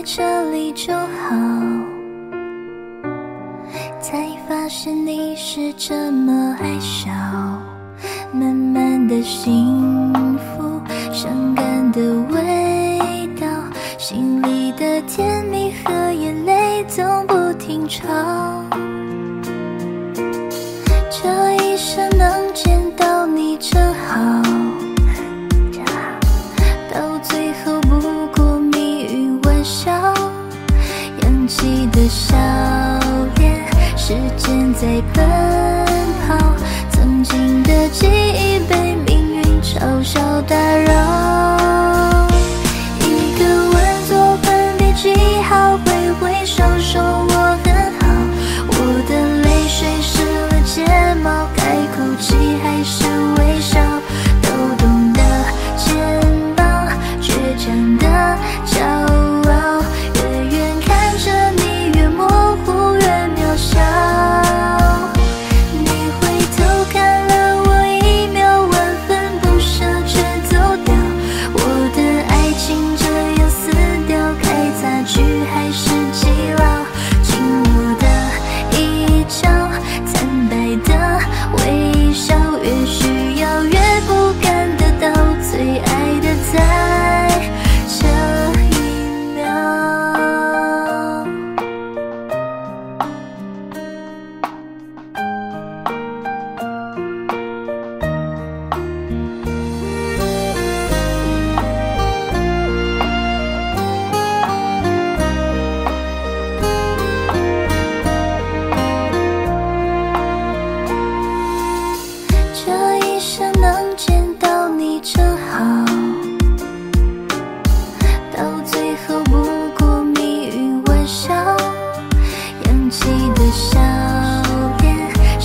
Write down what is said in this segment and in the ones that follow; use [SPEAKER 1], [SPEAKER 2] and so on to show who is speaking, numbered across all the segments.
[SPEAKER 1] 在这里就好，才发现你是这么爱笑，满满的幸福，伤感的味道，心里的甜蜜和眼泪总不停吵。奔跑曾经的记忆被命运嘲笑打扰。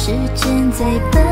[SPEAKER 1] 时间在奔。